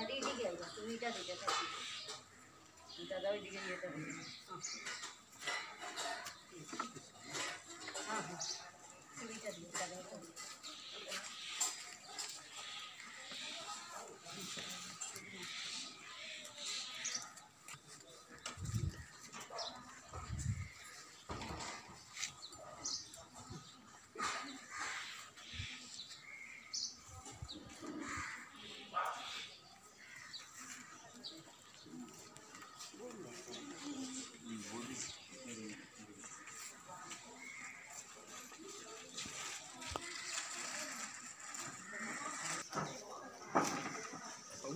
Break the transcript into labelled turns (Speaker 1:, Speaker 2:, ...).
Speaker 1: দাদি আইবা তুমি এটা দিতে দাদা ওইদিকে যেতে হবে